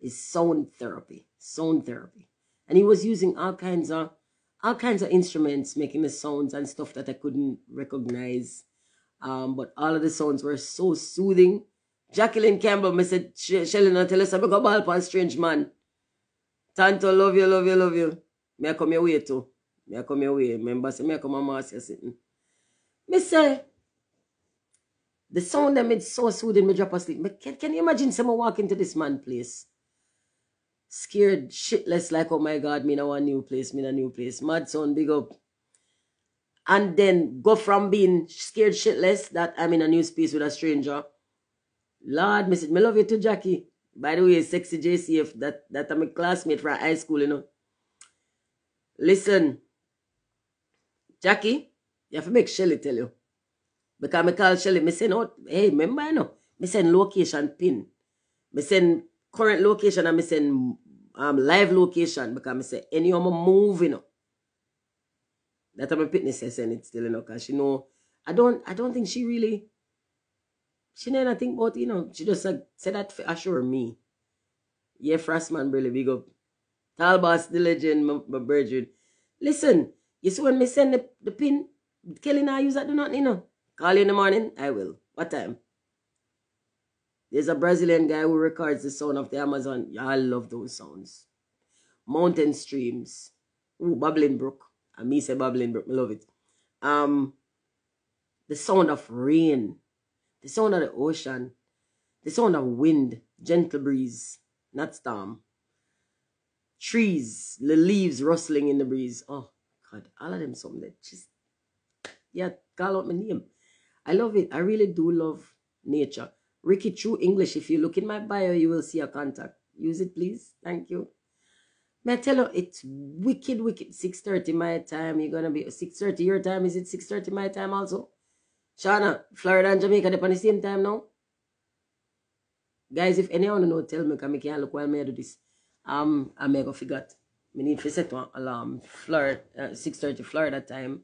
S1: is sound therapy. Sound therapy. And he was using all kinds of all kinds of instruments, making the sounds and stuff that I couldn't recognize. Um, but all of the sounds were so soothing. Jacqueline Campbell, me said, Shelly, now tell us I'm go ball upon strange man. Tanto, love you, love you, love you. May I come your way too. I come your way. Remember, say, may I come mass you sitting. Me say, mm. the sound them it's so soothing me drop asleep. Me, can, can you imagine someone walk into this man place? Scared shitless like, oh my God, me in a new place, me in a new place. Mad sound, big up. And then go from being scared shitless that I'm in a new space with a stranger. Lord, me, me love you too, Jackie. By the way, sexy JCF, that, that I'm a classmate from high school, you know. Listen, Jackie, you have to make Shelly tell you. Because I call Shelly, I send out, hey, remember I know, I send location pin. Me send current location and me send um, live location because me say any of my move, you know. That I'm a fitness send it still, you know, because she know I don't I don't think she really she never think about, you know, she just said that for assure me. Yeah, Frostman, really big up. Talbas, the legend, my, my. Listen, you see when me send the, the pin, Kelly now use that do not, you know. Call you in the morning, I will. What time? There's a Brazilian guy who records the sound of the Amazon. I love those sounds. Mountain streams. Ooh, Babbling Brook. And me say Bubbling Brook. I love it. Um, the sound of rain. The sound of the ocean. The sound of wind. Gentle breeze. Not storm. Trees. The leaves rustling in the breeze. Oh, God. All of them something that just... Yeah, call out my name. I love it. I really do love nature. Ricky True English. If you look in my bio, you will see a contact. Use it, please. Thank you. May I tell you, it's wicked, wicked. 6.30 my time. You're going to be 6.30 your time. Is it 6.30 my time also? Shana, Florida and Jamaica, they're on the same time now? Guys, if anyone know, tell me, because I can't look while I do this. Um, I may go forget. I need to set one alarm. Uh, 6.30 Florida time.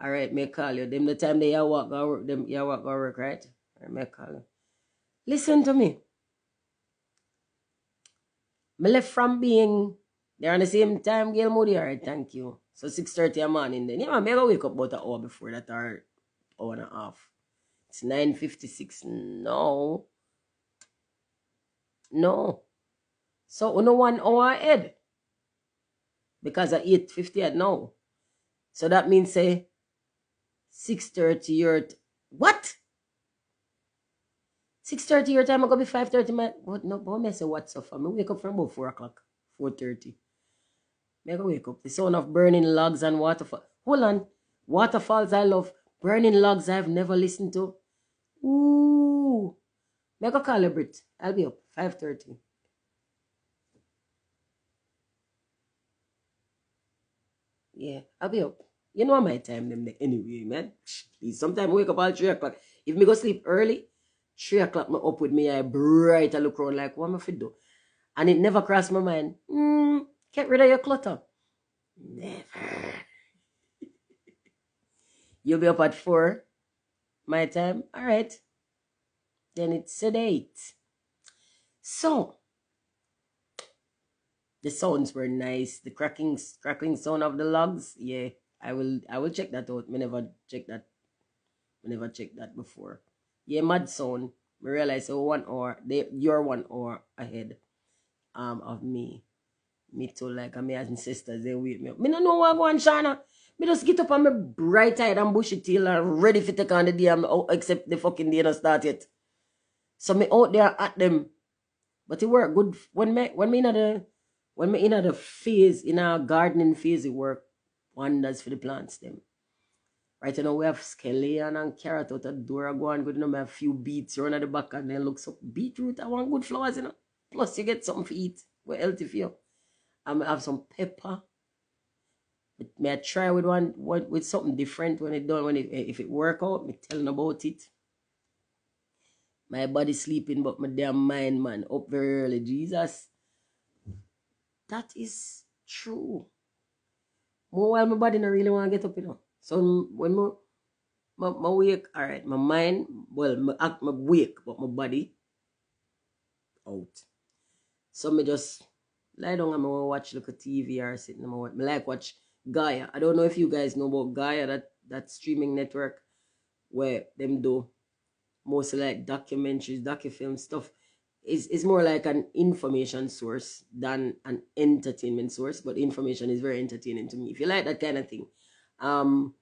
S1: All right, may call you. Them the time they walk go work, them you walk go work, right? All right, may call you. Listen to me. Me left from being there on the same time, Gail Moody. All right, thank you. So 6.30 a morning then. Yeah, maybe I wake up about an hour before that or hour and a half. It's 9.56. No. No. So only one hour ahead. Because I 8.50 at now. So that means say 6.30 your... What? 6.30 your time, I go be 5.30 my... What? No, but I say what's up? Me wake up from about 4 o'clock. 4.30. I go wake up. The sound of burning logs and waterfall. Hold on. Waterfalls I love. Burning logs I've never listened to. Ooh. Call Brit. I'll be up. 5.30. Yeah, I'll be up. You know my time them anyway, man. Please, sometimes wake up at 3 o'clock. If me go sleep early, 3 o'clock me up with me eye bright. I look around like, what am I fit do? And it never crossed my mind. Hmm, get rid of your clutter. Never. You'll be up at 4 my time. All right. Then it's at 8. So, the sounds were nice. The cracking, cracking sound of the logs. Yeah, I will, I will check that out. Me never check that. Me never check that before. Yeah, mad sound. Me realize oh one hour. They, you're one hour ahead, um, of me. Me too. Like I'm and sisters. They wait me. Up. Me no know what going, Shana. Me just get up on my bright eyed and bushy tail and ready for take on the day. I'm except the fucking day not start yet. So me out there at them. But it work good when me when me in the when me in the phase, in our gardening phase, it work wonders for the plants them. Right you now we have scallion and carrot out the door. Go and good, you know, have a few beets around at the back and then looks up beetroot. I want good flowers, you know. Plus you get something to eat. We're healthy for you. I have some pepper. But may I try with one, one with something different when it done when it if it work out, me telling about it. My body sleeping, but my damn mind, man, up very early. Jesus. That is true. More while my body not really want to get up, you know. So when my, my, my wake, all right, my mind, well, my act, my wake, but my body out. So me just lie down and I watch look at TV or sitting and I like watch Gaia. I don't know if you guys know about Gaia, that, that streaming network where them do mostly like documentaries, docufilm stuff is, is more like an information source than an entertainment source, but information is very entertaining to me. If you like that kind of thing, um,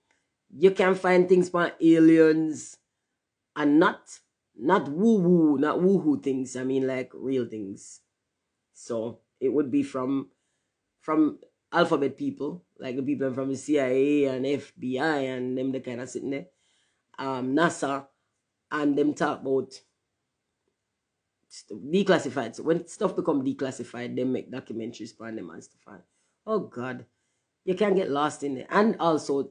S1: you can find things from aliens and not not woo woo, not woo hoo things. I mean like real things. So it would be from from alphabet people, like the people from the CIA and FBI and them the kind of sitting there. Um, NASA and them talk about declassified. So when stuff become declassified, they make documentaries on them and stuff. oh God, you can get lost in it. And also,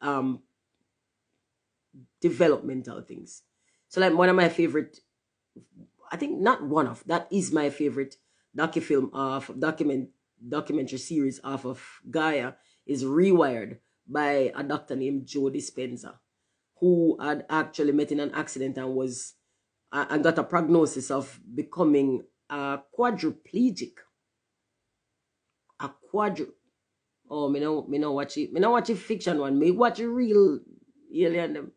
S1: um, developmental things. So like one of my favorite, I think not one of that is my favorite docu-film of document documentary series off of Gaia is Rewired by a doctor named Joe Dispenza, who had actually met in an accident and was uh, and got a prognosis of becoming a quadriplegic. A quadru Oh, me no me no watch it. Me no watch it fiction one. Me watch a real alien them.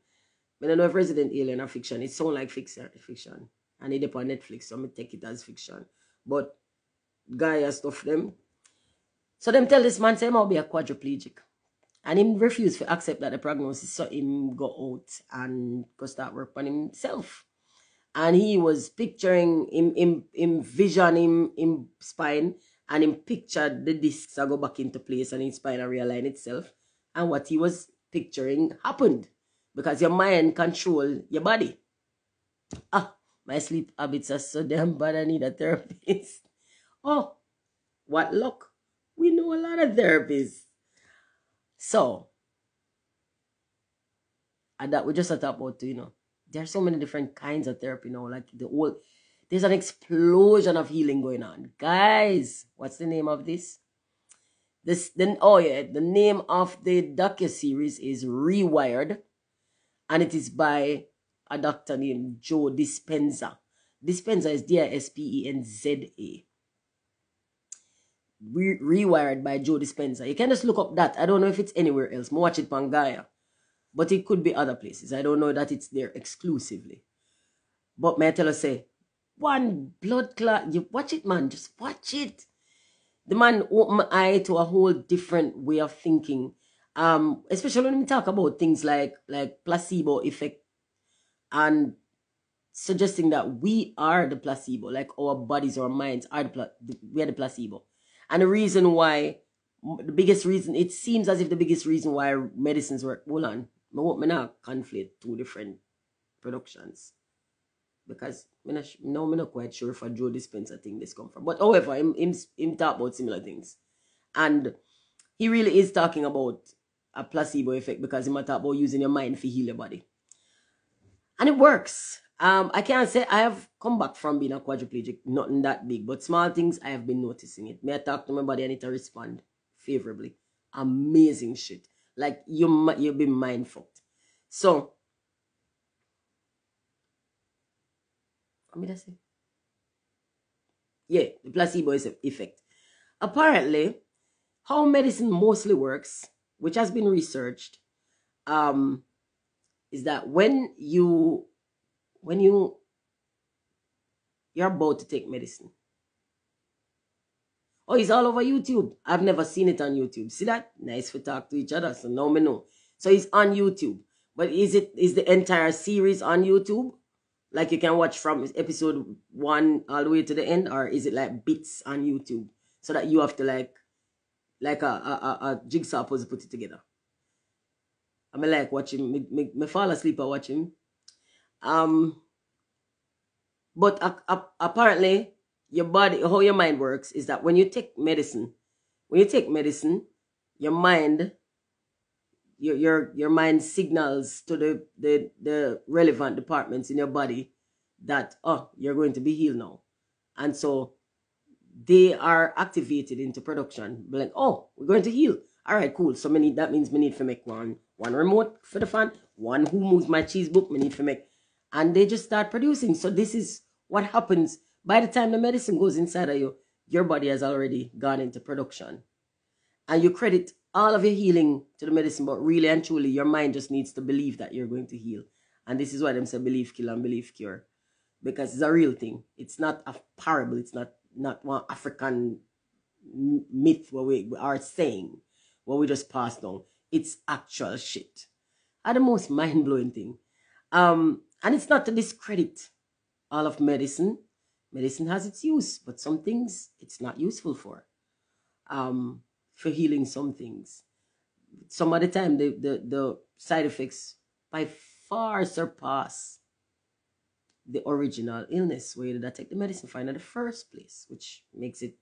S1: Me know if Resident Alien or fiction. It sound like fiction fiction. And it on Netflix, so me take it as fiction. But guy Gaia stuff them. So them tell this man say I'll be a quadriplegic. And him refuse to accept that the prognosis, so him go out and go start work on himself. And he was picturing him, him, him vision him, spine, and him pictured the discs that go back into place and his spine realign itself. And what he was picturing happened because your mind control your body. Ah, my sleep habits are so damn bad. I need a therapist. Oh, what luck! We know a lot of therapists. So, and that we just talk about, you know, there are so many different kinds of therapy now. Like the whole, there's an explosion of healing going on. Guys, what's the name of this? This then oh yeah, the name of the docu series is Rewired, and it is by a doctor named Joe Dispenza. Dispenza is D I S P E N Z A re- rewired by Joe Dispenza. You can just look up that. I don't know if it's anywhere else. I watch it on. But it could be other places. I don't know that it's there exclusively. But may I tell you, say, one blood clot, you watch it, man. Just watch it. The man opened my eye to a whole different way of thinking. Um, especially when we talk about things like like placebo effect and suggesting that we are the placebo, like our bodies, our minds are the we are the placebo. And the reason why, the biggest reason, it seems as if the biggest reason why medicines work, hold on, I want me not conflate two different productions. Because I'm not, no, I'm not quite sure if a Joe Dispenza thing this come from. But however, him, him, him talk about similar things. And he really is talking about a placebo effect because he might talk about using your mind to heal your body. And it works. Um, I can't say I have come back from being a quadriplegic, nothing that big, but small things I have been noticing it. May I talk to my body and it to respond favorably. Amazing shit. Like you, you've been mind fucked. So, what did I say? Yeah, the placebo effect. Apparently, how medicine mostly works, which has been researched, um, is that when you when you you're about to take medicine. Oh, it's all over YouTube. I've never seen it on YouTube. See that? Nice for talk to each other. So now me know. So it's on YouTube. But is it is the entire series on YouTube? Like you can watch from episode one all the way to the end, or is it like bits on YouTube? So that you have to like like a a, a, a jigsaw puzzle put it together. I mean like watching me, me, me fall asleep or watching um, but uh, uh, apparently, your body, how your mind works is that when you take medicine, when you take medicine, your mind, your your your mind signals to the the the relevant departments in your body that oh you're going to be healed now, and so they are activated into production. Like oh we're going to heal. All right, cool. So many that means we need to make one one remote for the fan, one who moves my cheese book. We need to make and they just start producing. So this is what happens by the time the medicine goes inside of you, your body has already gone into production. And you credit all of your healing to the medicine, but really and truly, your mind just needs to believe that you're going to heal. And this is why them say believe kill and believe cure. Because it's a real thing. It's not a parable. It's not not one African myth what we are saying, what we just passed on. It's actual shit. And the most mind-blowing thing. Um, and it's not to discredit all of medicine. Medicine has its use, but some things it's not useful for. Um, for healing some things. Some of the time, the, the, the side effects by far surpass the original illness where you take the medicine for in the first place, which makes it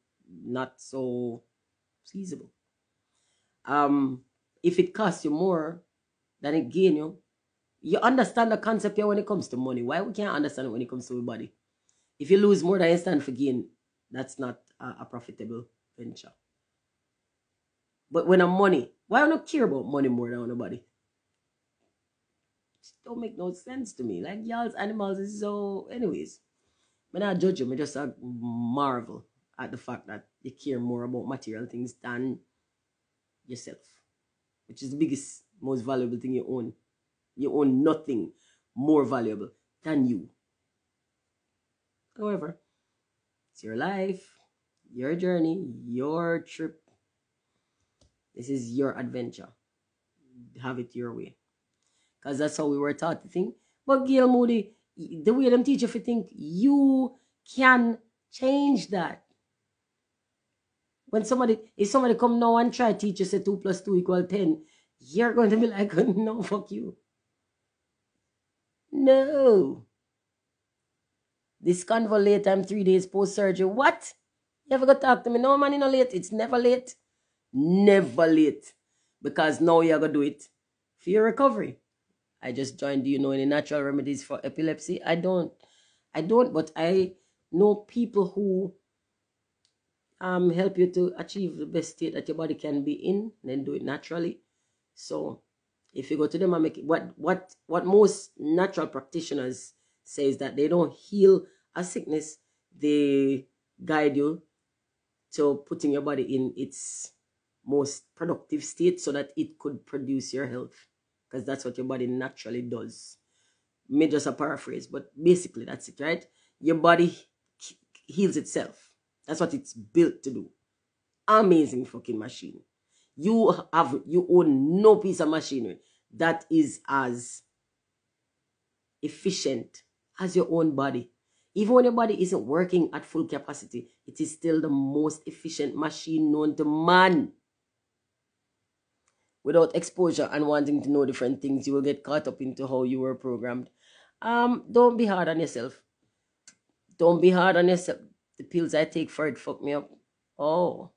S1: not so feasible. Um, if it costs you more than it gain you, you understand the concept here when it comes to money. Why we can't understand it when it comes to our body? If you lose more than you stand for gain, that's not a, a profitable venture. But when I'm money, why I don't care about money more than anybody? It don't make no sense to me. Like y'all's animals is so anyways. When I judge you, I just uh, marvel at the fact that you care more about material things than yourself. Which is the biggest, most valuable thing you own. You own nothing more valuable than you. However, it's your life, your journey, your trip. This is your adventure. Have it your way. Because that's how we were taught to think. But Gail Moody, the way them teach you to think, you can change that. When somebody, if somebody come now and try to teach you say 2 plus 2 equal 10, you're going to be like, no, fuck you. No. This convo late, I'm three days post surgery. What? You ever go talk to me? No, man, you know late. It's never late. Never late. Because now you're going to do it for your recovery. I just joined, do you know any natural remedies for epilepsy? I don't. I don't, but I know people who um help you to achieve the best state that your body can be in, then do it naturally. So if you go to them and make it, what what what most natural practitioners say is that they don't heal a sickness, they guide you to putting your body in its most productive state so that it could produce your health. Because that's what your body naturally does. May just a paraphrase, but basically that's it, right? Your body heals itself. That's what it's built to do. Amazing fucking machine. You have you own no piece of machinery that is as efficient as your own body. Even when your body isn't working at full capacity, it is still the most efficient machine known to man. Without exposure and wanting to know different things, you will get caught up into how you were programmed. Um, don't be hard on yourself. Don't be hard on yourself. The pills I take for it fuck me up. Oh.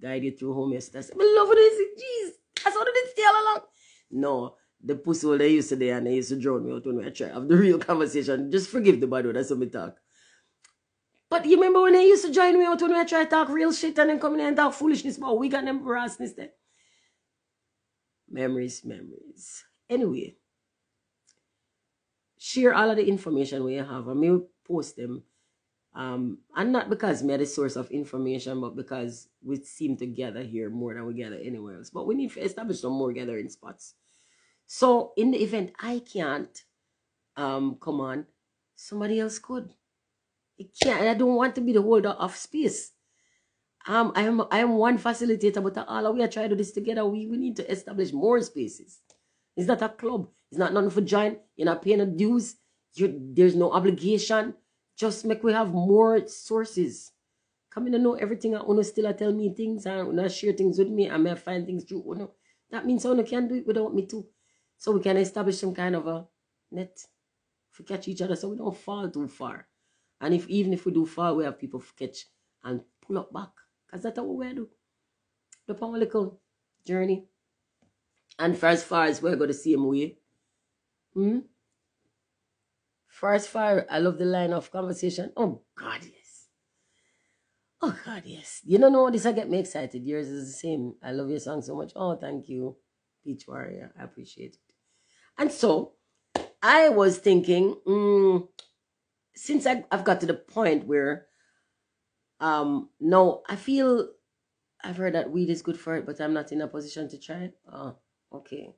S1: Guide you through homeostasis. I love this. Jeez. That's what it is all along. No. The pussy they used to there and they used to drown me out when I try have the real conversation. Just forgive the bad that's how me talk. But you remember when they used to join me out when I try to talk real shit and then come in and talk foolishness about we got them brassness there. Memories, memories. Anyway, share all of the information we have and me post them um, and not because me are the source of information, but because we seem to gather here more than we gather anywhere else. But we need to establish some more gathering spots. So in the event I can't um, come on, somebody else could. It can't. I don't want to be the holder of space. Um, I am I am one facilitator, but all we are trying to do this together. We, we need to establish more spaces. It's not a club. It's not nothing for join. You're not paying a dues. You, there's no obligation. Just make we have more sources. Come in and know everything and Uno still tell me things and Uno share things with me I may find things through Uno. That means Uno can't do it without me too. So we can establish some kind of a net to catch each other so we don't fall too far. And if even if we do fall, we have people to catch and pull up back. Because that's what we're do. The little journey. And for as far as we're going the same way. Hmm? First fire, I love the line of conversation. Oh God, yes. Oh God, yes. You don't know this I get me excited. Yours is the same. I love your song so much. Oh, thank you, Peach Warrior. I appreciate it. And so I was thinking, mm, since I, I've got to the point where um no, I feel I've heard that weed is good for it, but I'm not in a position to try it. Oh, okay.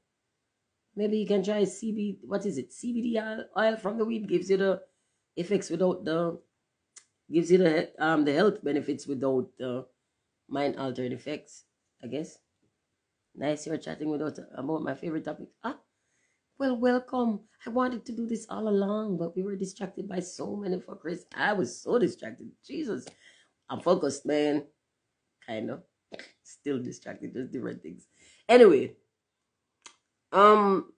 S1: Maybe you can try CBD. What is it? CBD oil from the weed gives you the effects without the gives you the um the health benefits without the mind altering effects. I guess. Nice you're chatting without about my favorite topic. Ah, well, welcome. I wanted to do this all along, but we were distracted by so many fuckers. I was so distracted. Jesus, I'm focused, man. Kind of. Still distracted, just different things. Anyway, um,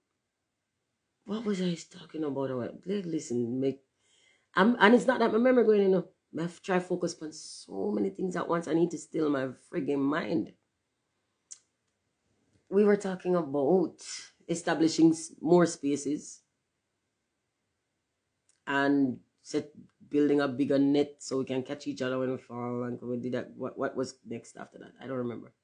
S1: what was I talking about? Listen, make, I'm, and it's not that my memory going, you know, I try focus on so many things at once. I need to still my frigging mind. We were talking about establishing more spaces and set building a bigger net so we can catch each other when we fall. And we did that. What what was next after that? I don't remember.